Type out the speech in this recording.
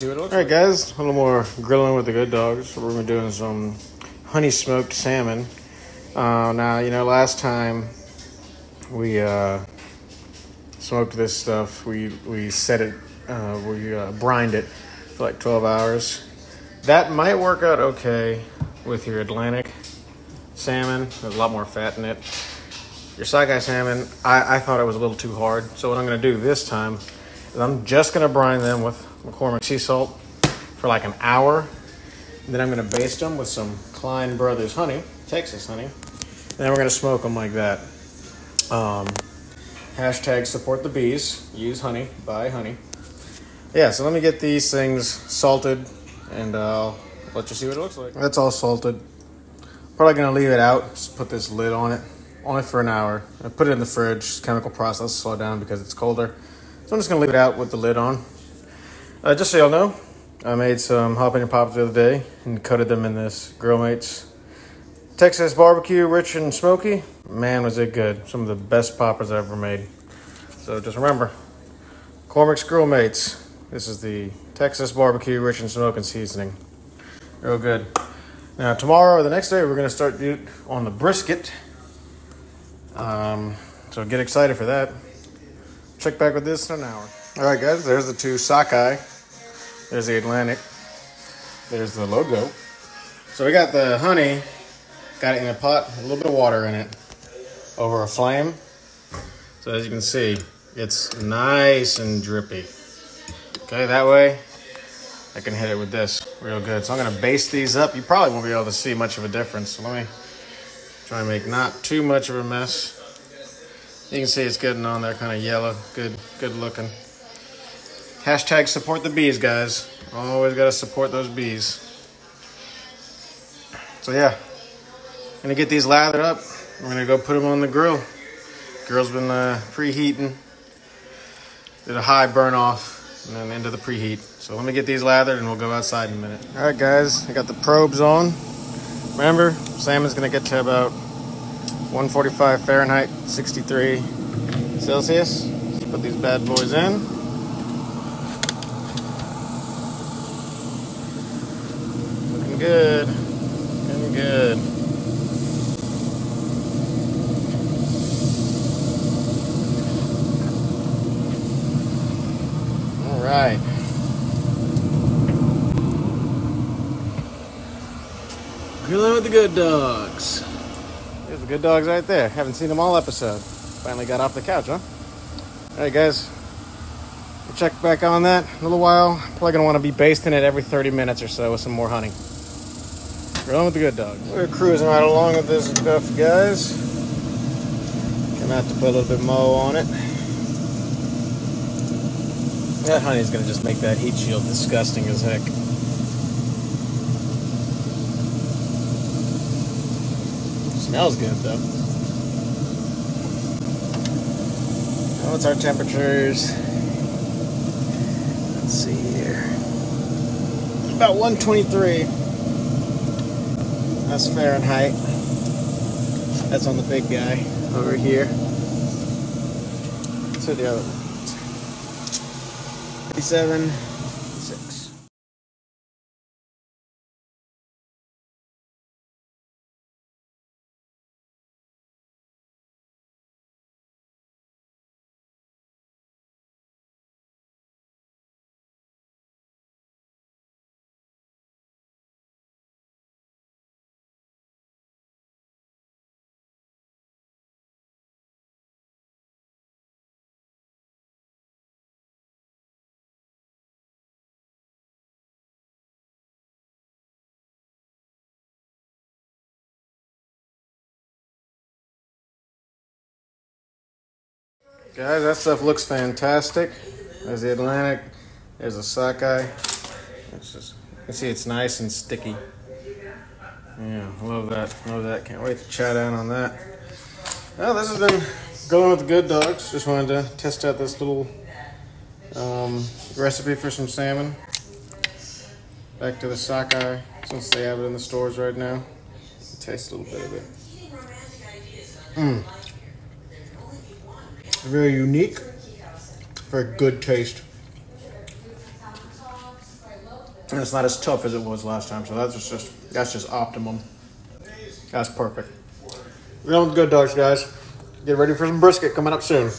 All right, guys, a little more grilling with the good dogs. We're gonna be doing some honey smoked salmon. Uh, now, you know, last time we uh, smoked this stuff, we we set it, uh, we uh, brined it for like 12 hours. That might work out okay with your Atlantic salmon. There's a lot more fat in it. Your sockeye salmon, I, I thought it was a little too hard. So what I'm gonna do this time is I'm just gonna brine them with McCormick sea salt for like an hour. And then I'm gonna baste them with some Klein Brothers honey, Texas honey. And then we're gonna smoke them like that. Um, hashtag support the bees. Use honey, buy honey. Yeah, so let me get these things salted and uh, I'll let you see what it looks like. That's all salted. Probably gonna leave it out, just put this lid on it, only for an hour. I put it in the fridge, chemical process slow down because it's colder. So I'm just gonna leave it out with the lid on. Uh, just so y'all know, I made some jalapeno poppers the other day and coated them in this Grill Mates Texas barbecue, rich and smoky. Man, was it good! Some of the best poppers I've ever made. So just remember, Cormac's Grill Mates. This is the Texas barbecue, rich and smoking seasoning. Real good. Now tomorrow or the next day, we're gonna start on the brisket. Um, so get excited for that. Check back with this in an hour. All right, guys, there's the two sockeye. There's the Atlantic. There's the logo. So we got the honey, got it in a pot, a little bit of water in it, over a flame. So as you can see, it's nice and drippy. Okay, that way I can hit it with this real good. So I'm gonna baste these up. You probably won't be able to see much of a difference. So let me try and make not too much of a mess. You can see it's getting on there, kind of yellow, good, good looking. Hashtag support the bees, guys. Always got to support those bees. So yeah, gonna get these lathered up. We're gonna go put them on the grill. Grill's been uh, preheating. Did a high burn off and then into the preheat. So let me get these lathered and we'll go outside in a minute. All right, guys, I got the probes on. Remember, salmon's gonna get to about 145 Fahrenheit, 63 Celsius. Let's put these bad boys in. Looking good. Looking good. All right. Grilling with the good dogs. Good dogs right there. Haven't seen them all episode. Finally got off the couch, huh? All right, guys. We'll check back on that in a little while. Probably gonna want to be basting it every 30 minutes or so with some more honey. Grilling with the good dogs. We're cruising right along with this stuff, guys. Gonna have to put a little bit more on it. That honey's gonna just make that heat shield disgusting as heck. Smells good though. What's our temperatures? Let's see here. About 123. That's Fahrenheit. That's on the big guy over here. So the other one. 87, Guys, that stuff looks fantastic. There's the Atlantic. There's the sockeye. It's just, you see it's nice and sticky. Yeah, love that. Love that. Can't wait to chat out on that. Well, this has been going with the good dogs. Just wanted to test out this little um, recipe for some salmon. Back to the sockeye, since they have it in the stores right now. Taste a little bit of it. Mmm. Very unique. Very good taste. and it's not as tough as it was last time. So that's just, that's just optimum. That's perfect. With good dogs, guys. Get ready for some brisket coming up soon.